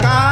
Kaka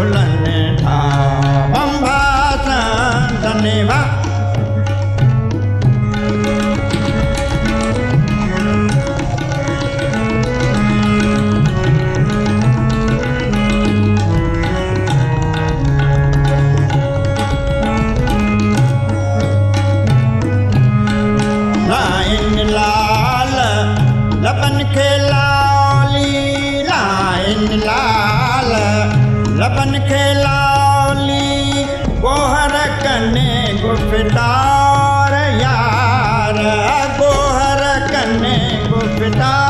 혼란. खिलाली Gohar कने गुफदार यार। गोहर कने गुफदार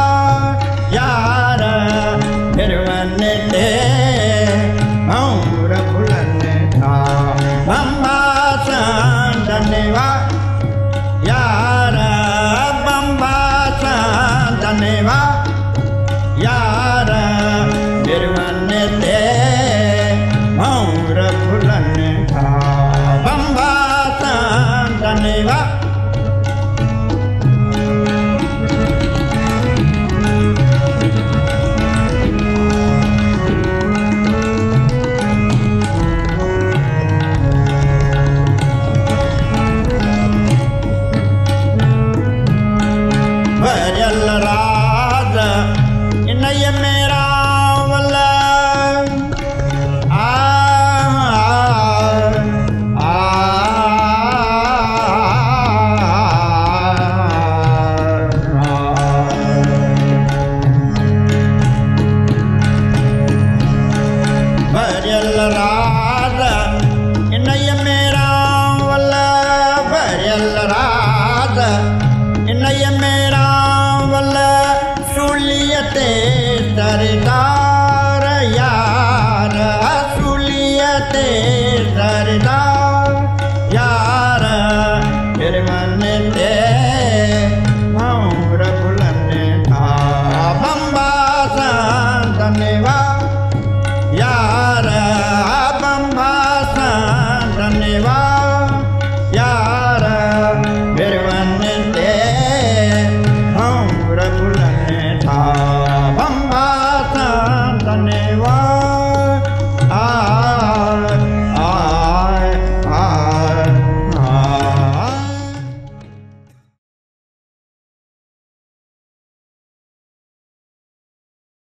Neva